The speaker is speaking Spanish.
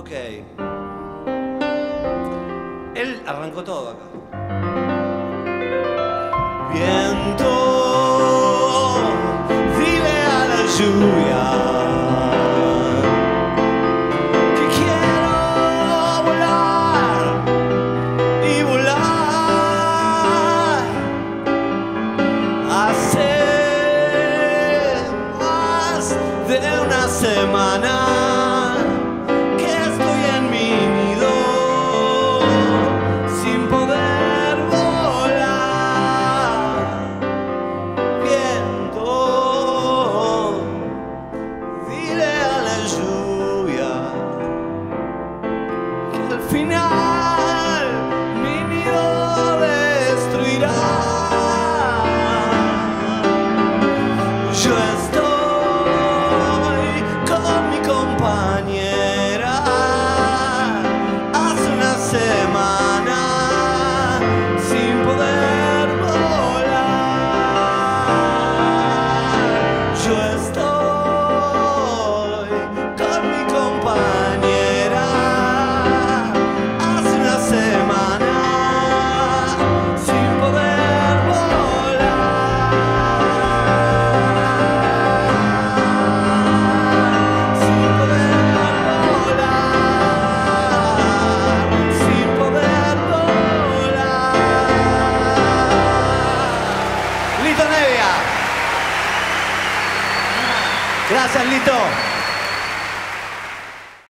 Ok, él arrancó todo, vago. Viento vire a la lluvia. Que quiero volar y volar. Hacer más de una semana. final. Lito Nevia. Gracias, Lito.